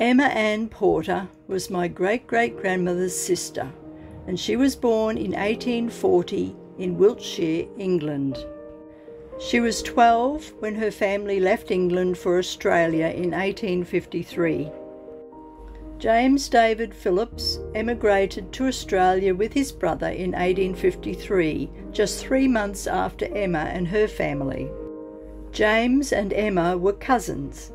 Emma Ann Porter was my great great grandmother's sister, and she was born in 1840 in Wiltshire, England. She was 12 when her family left England for Australia in 1853. James David Phillips emigrated to Australia with his brother in 1853, just three months after Emma and her family. James and Emma were cousins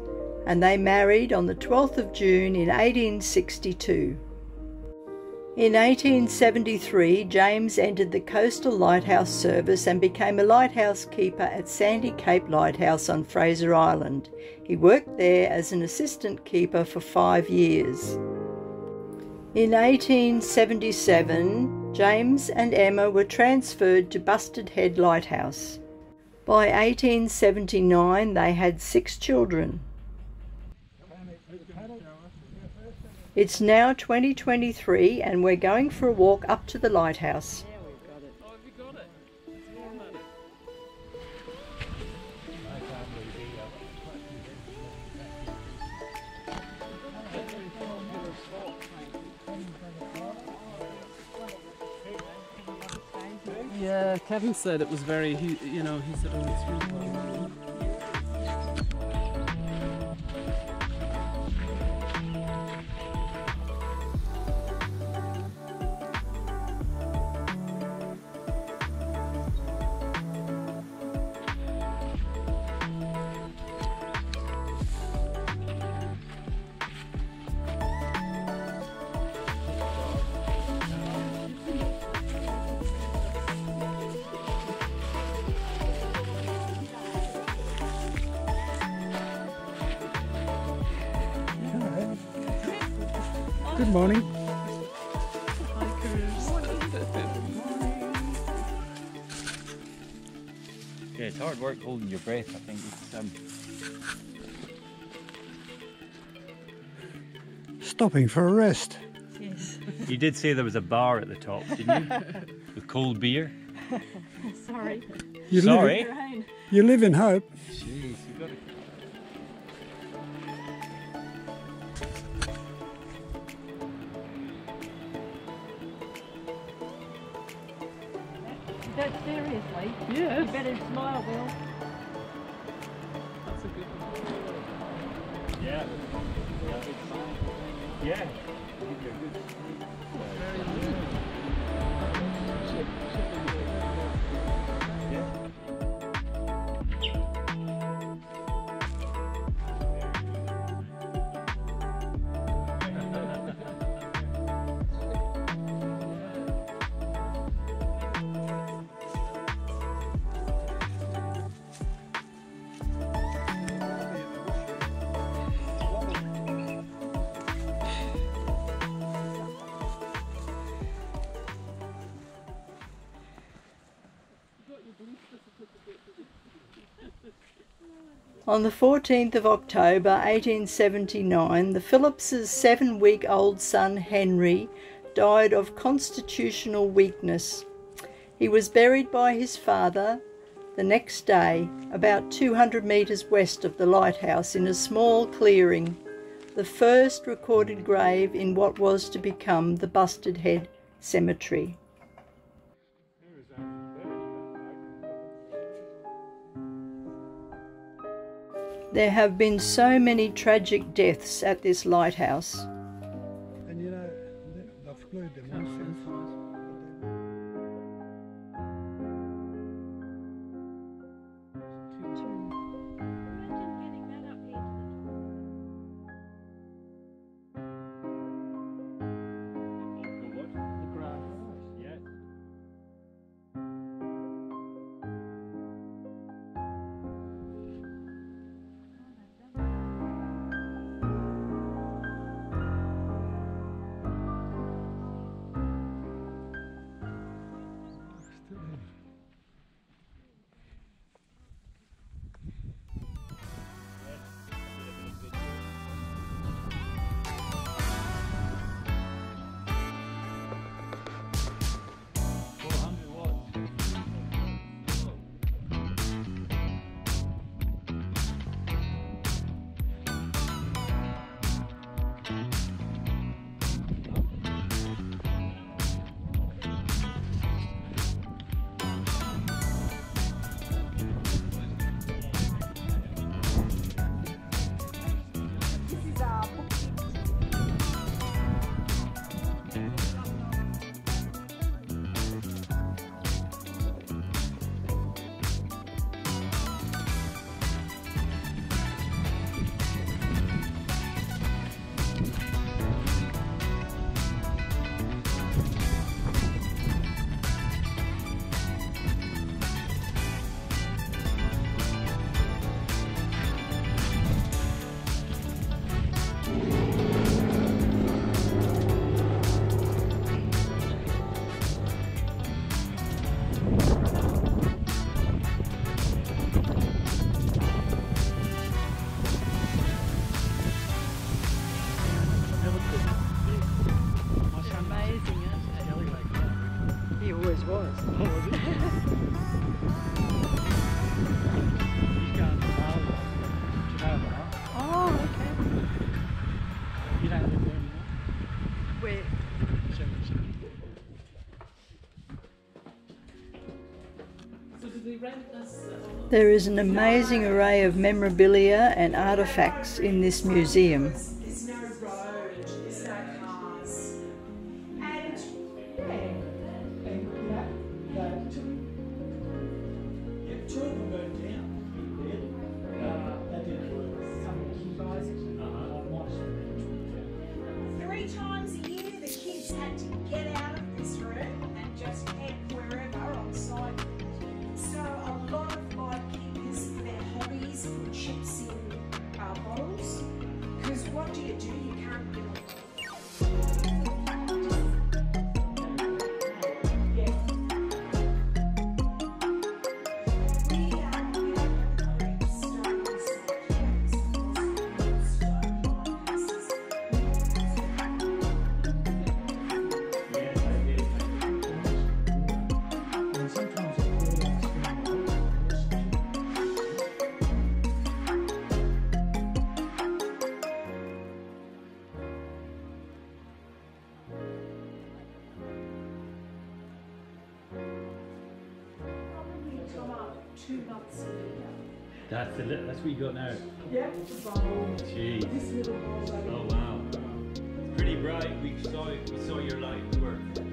and they married on the 12th of June in 1862. In 1873, James entered the Coastal Lighthouse Service and became a lighthouse keeper at Sandy Cape Lighthouse on Fraser Island. He worked there as an assistant keeper for five years. In 1877, James and Emma were transferred to Bustard Head Lighthouse. By 1879, they had six children. It's now 2023 and we're going for a walk up to the lighthouse. Yeah, Kevin said it was very, he, you know, he said oh, it was really Good morning. Yeah, it's hard work holding your breath. I think it's um, Stopping for a rest. Yes. You did say there was a bar at the top, didn't you? With cold beer. Sorry. You Sorry. Live, you live in hope. Jeez, Smile, Will. That's a good one. Yeah. Yeah. Give you a good Yeah. On the 14th of October 1879, the Phillipses' seven week old son Henry died of constitutional weakness. He was buried by his father the next day, about 200 metres west of the lighthouse, in a small clearing, the first recorded grave in what was to become the Bustard Head Cemetery. There have been so many tragic deaths at this lighthouse. That? Oh, okay. You don't live there anymore? Where? Sheffield. So did they rent us? uh, There is an amazing array of memorabilia and artefacts in this museum. That's the li- that's what you got now. Yeah. Jeez. This little bowl Oh wow. It's pretty bright. We saw it. We saw your light work.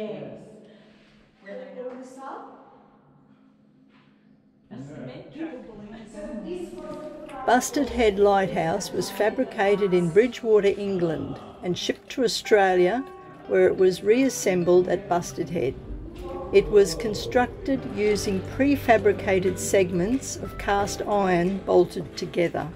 Yes. Where they brought us up. Bustard Head Lighthouse was fabricated in Bridgewater, England, and shipped to Australia, where it was reassembled at Bustard Head. It was constructed using prefabricated segments of cast iron bolted together.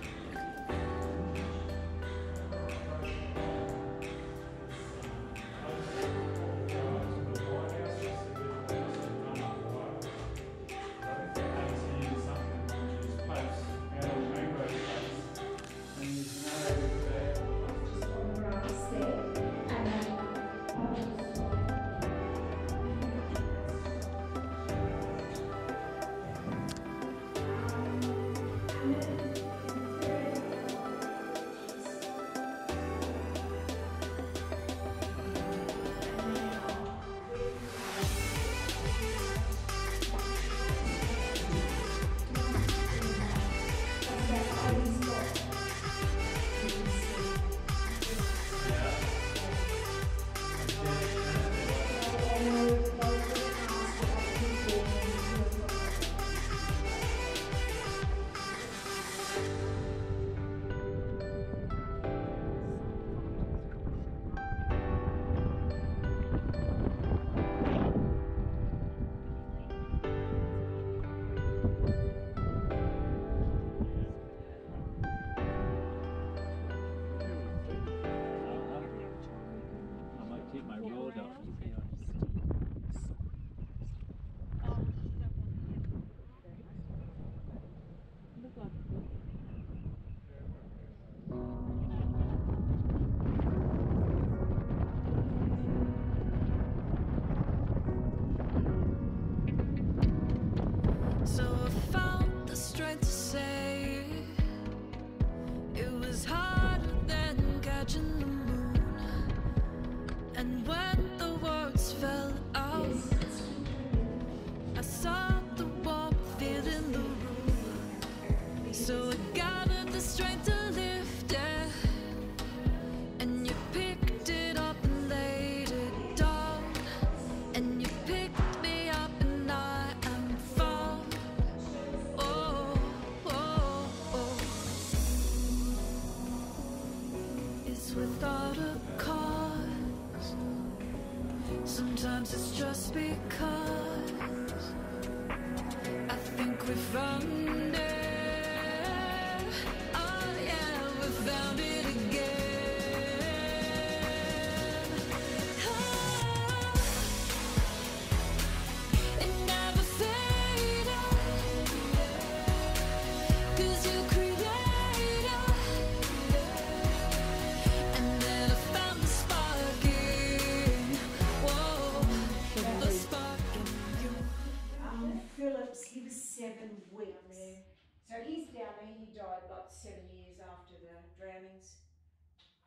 So he's down there, he died like seven years after the drownings.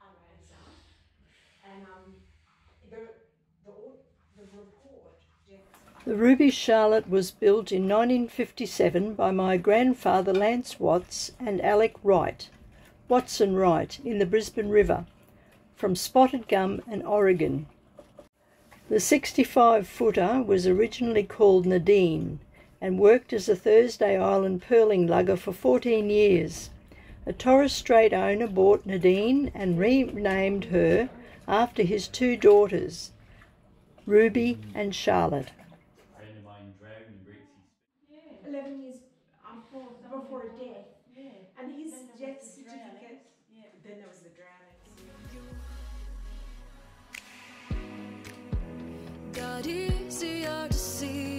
Um, and um, the, The Ruby Charlotte was built in 1957 by my grandfather Lance Watts and Alec Wright, Watson Wright, in the Brisbane River, from Spotted Gum and Oregon. The 65 footer was originally called Nadine and worked as a Thursday Island pearling lugger for 14 years. A Torres Strait owner bought Nadine and renamed her after his two daughters, Ruby and Charlotte. Easier to see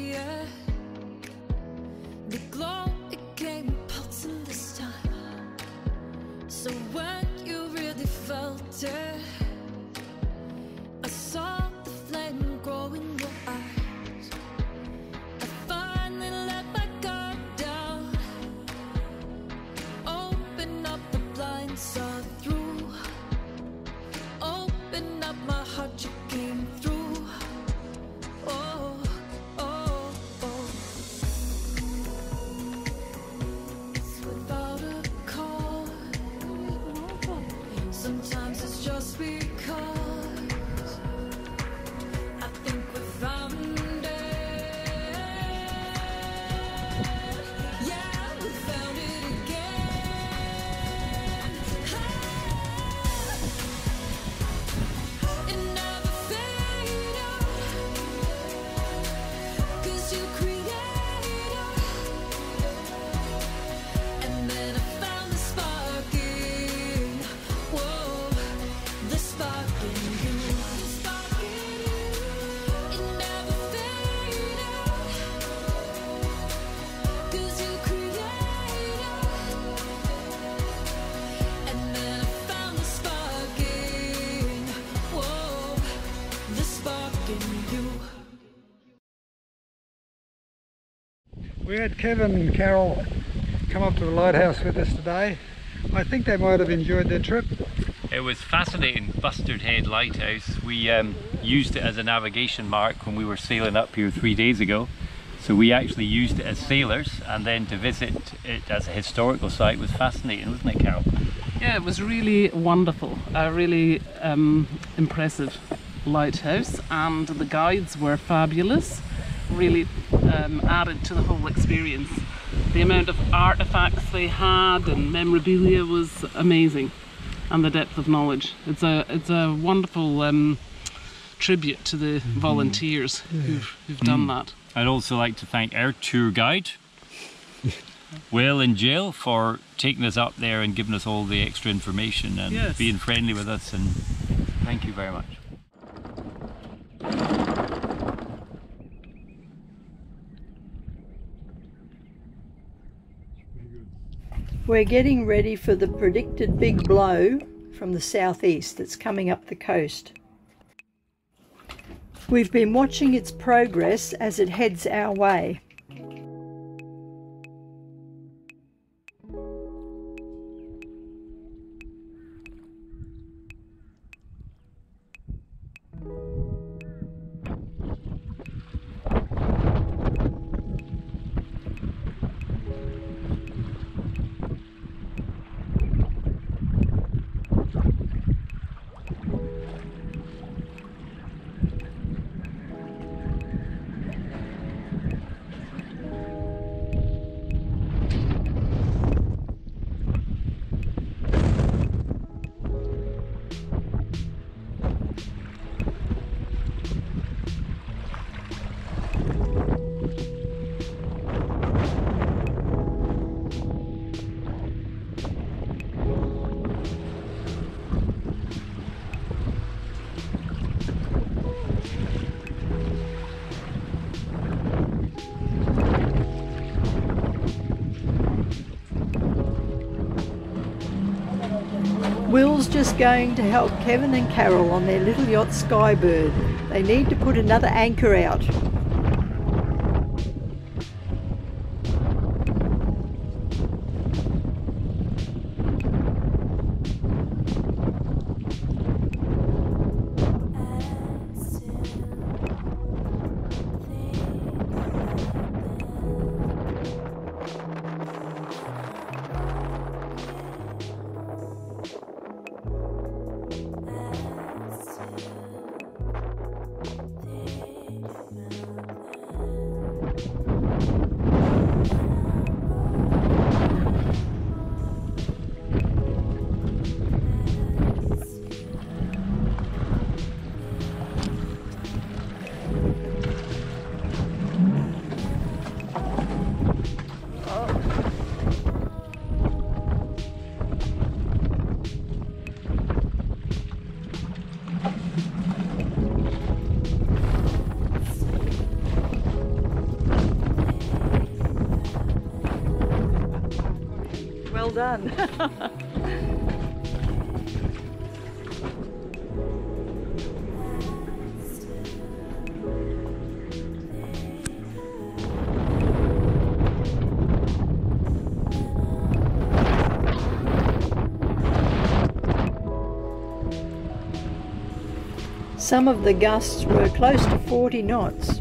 Sometimes it's just because We had Kevin and Carol come up to the lighthouse with us today. I think they might have enjoyed their trip. It was fascinating, Bustard Head Lighthouse. We um, used it as a navigation mark when we were sailing up here three days ago. So we actually used it as sailors, and then to visit it as a historical site was fascinating, wasn't it, Carol? Yeah, it was really wonderful. A really um, impressive lighthouse, and the guides were fabulous. Really um, added to the whole experience. The amount of artifacts they had and memorabilia was amazing, and the depth of knowledge. It's a it's a wonderful um, tribute to the volunteers who've, who've done that. I'd also like to thank our tour guide, Will and Jill, for taking us up there and giving us all the extra information and Yes. being friendly with us. And thank you very much. We're getting ready for the predicted big blow from the southeast that's coming up the coast. We've been watching its progress as it heads our way. Just going to help Kevin and Carol on their little yacht Skybird. They need to put another anchor out. Done. Some of the gusts were close to 40 knots.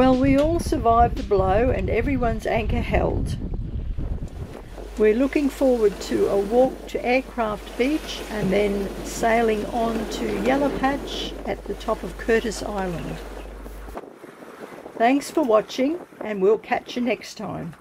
Well, we all survived the blow and everyone's anchor held. We're looking forward to a walk to Aircraft Beach and then sailing on to Yellow Patch at the top of Curtis Island. Thanks for watching and we'll catch you next time.